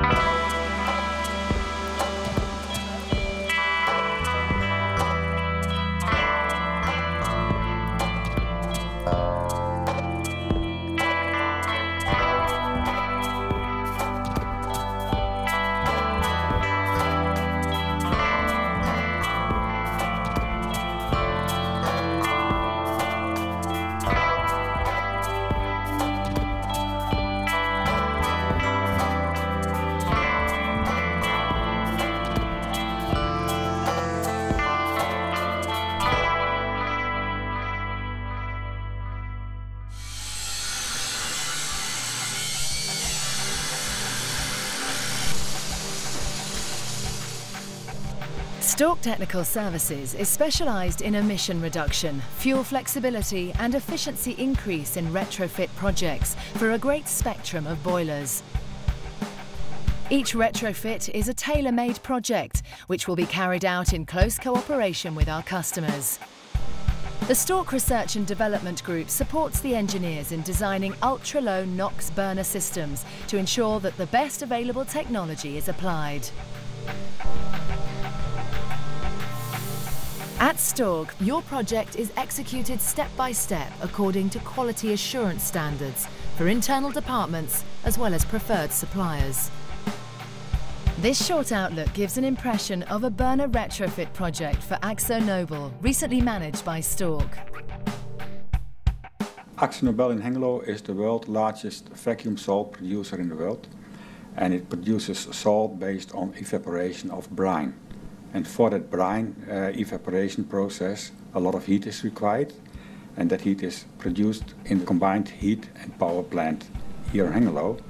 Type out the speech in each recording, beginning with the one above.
Bye. Stork Technical Services is specialised in emission reduction, fuel flexibility and efficiency increase in retrofit projects for a great spectrum of boilers. Each retrofit is a tailor-made project which will be carried out in close cooperation with our customers. The Stork Research and Development Group supports the engineers in designing ultra-low NOx burner systems to ensure that the best available technology is applied. At Stork, your project is executed step by step according to quality assurance standards for internal departments as well as preferred suppliers. This short outlook gives an impression of a burner retrofit project for Akzo Nobel, recently managed by Stork. Akzo Nobel in Hengelo is the world's largest vacuum salt producer in the world and it produces salt based on evaporation of brine. And for that brine uh, evaporation process, a lot of heat is required. And that heat is produced in the combined heat and power plant here in Hengelo.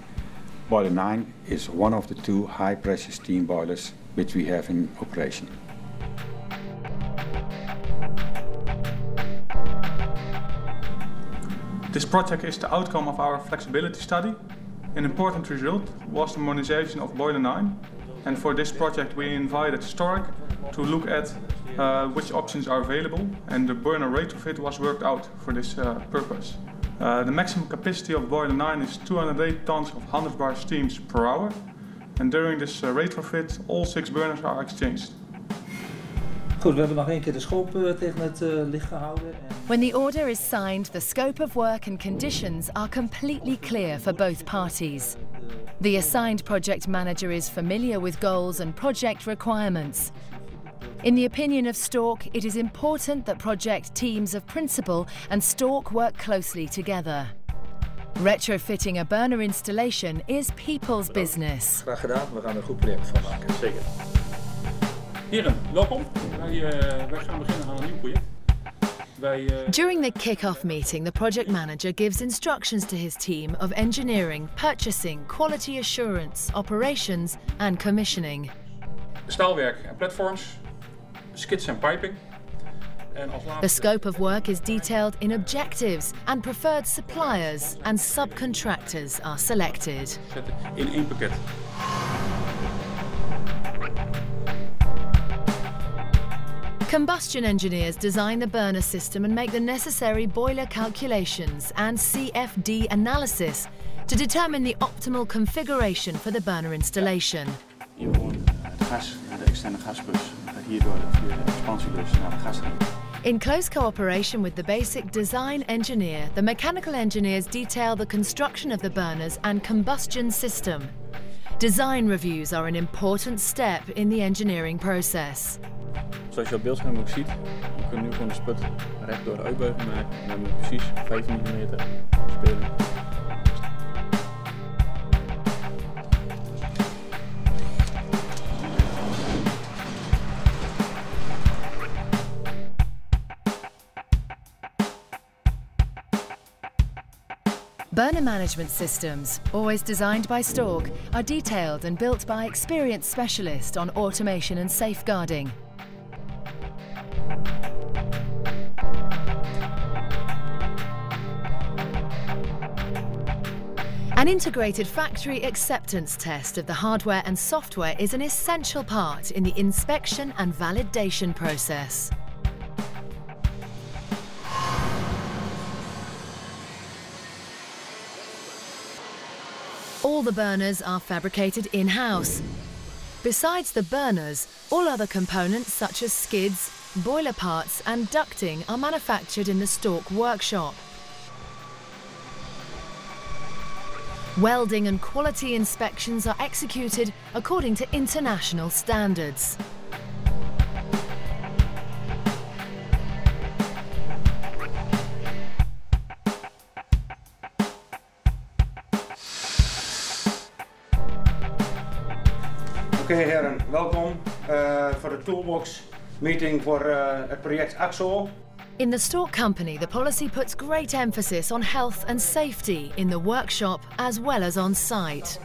Boiler 9 is one of the two high pressure steam boilers which we have in operation. This project is the outcome of our flexibility study. An important result was the modernization of Boiler 9 and for this project we invited Stork to look at uh, which options are available and the burner retrofit was worked out for this uh, purpose. Uh, the maximum capacity of boiler 9 is 208 tons of 100 bar steams per hour and during this uh, retrofit all six burners are exchanged. Goed, we hebben nog één keer de scope tegen het uh, licht gehouden. When the order is signed, the scope of work and conditions are completely clear for both parties. The assigned project manager is familiar with goals and project requirements. In the opinion of Stork, it is important that project teams of principal and Stork work closely together. Retrofitting a burner installation is people's business. Graag gedaan, we gaan er een goed project van maken. Zeker. Heren, welkom. Wij, uh, wij gaan beginnen aan een nieuw project. Uh, During the kick-off meeting, the project manager gives instructions to his team of engineering, purchasing, quality assurance, operations and commissioning. Staalwerk en platforms, skids en piping. The scope of work is detailed in objectives and preferred suppliers and subcontractors are selected. In één pakket. Combustion engineers design the burner system and make the necessary boiler calculations and CFD analysis to determine the optimal configuration for the burner installation. Hier gewoon het gas naar de externe gasbus. gaat hierdoor via de expansielus naar de gasring. In close cooperation with the basic design engineer, the mechanical engineers detail the construction of the burners and combustion system. Design reviews are an important step in the engineering process. Zoals je op beeldscherm ook ziet, we kunnen nu gewoon de sput rechtdoor de uitbuiging maken en dan met precies 5 mm spelen. Burner management systems, always designed by Stork, are detailed and built by experienced specialists on automation and safeguarding. An integrated factory acceptance test of the hardware and software is an essential part in the inspection and validation process. All the burners are fabricated in-house. Besides the burners, all other components such as skids, boiler parts and ducting are manufactured in the Stork workshop. Welding and quality inspections are executed according to international standards. Oké heren, welkom uh, voor de Toolbox meeting voor uh, het project Akzo. In the Stork company, the policy puts great emphasis on health and safety in the workshop as well as on site.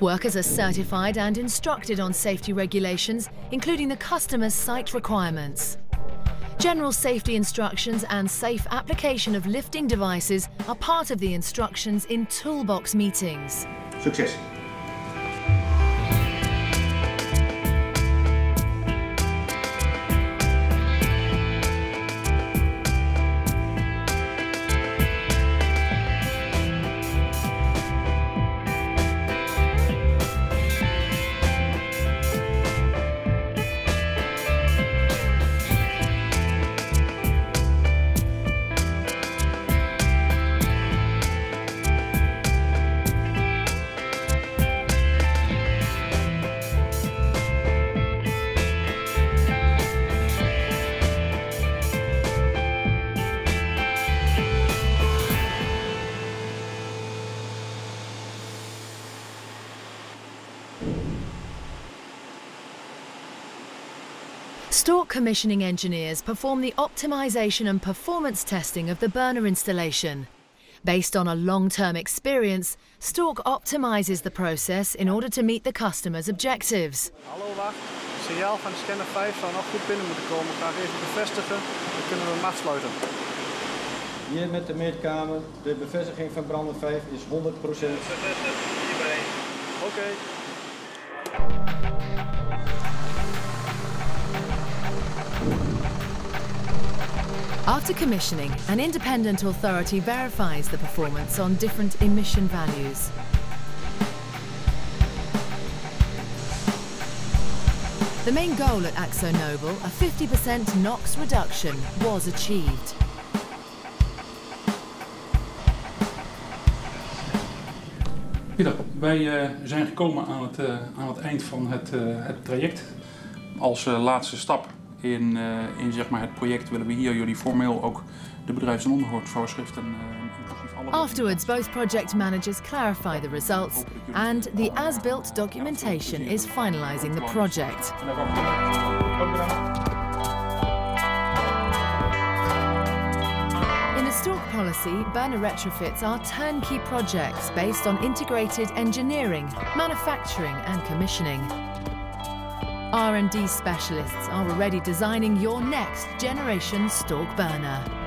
Workers are certified and instructed on safety regulations, including the customer's site requirements. General safety instructions and safe application of lifting devices are part of the instructions in toolbox meetings. Succes! Stork commissioning engineers perform the optimization and performance testing of the burner installation. Based on a long-term experience, Stork optimizes the process in order to meet the customer's objectives. Hallo, wacht. Het signaal van de scanner 5 zou nog goed binnen moeten komen. Ik ga even bevestigen, dan kunnen we hem afsluiten. Hier met de meetkamer, de bevestiging van brander 5 is 100%. Bevestigd, hierbij. Oké. After commissioning, an independent authority verifies the performance on different emission values. The main goal at Akzo Nobel, a 50% NOx reduction, was achieved. Pieter, wij uh, zijn gekomen aan het, uh, aan het eind van het, uh, het traject. Als laatste stap in, in zeg maar het project willen we hier jullie formeel ook de bedrijfs- en onderhoudsvoorschriften Afterwards, both project managers clarify the results and the as-built documentation is finalising the project. Policy, burner retrofits are turnkey projects based on integrated engineering, manufacturing and commissioning. R&D specialists are already designing your next generation Stork burner.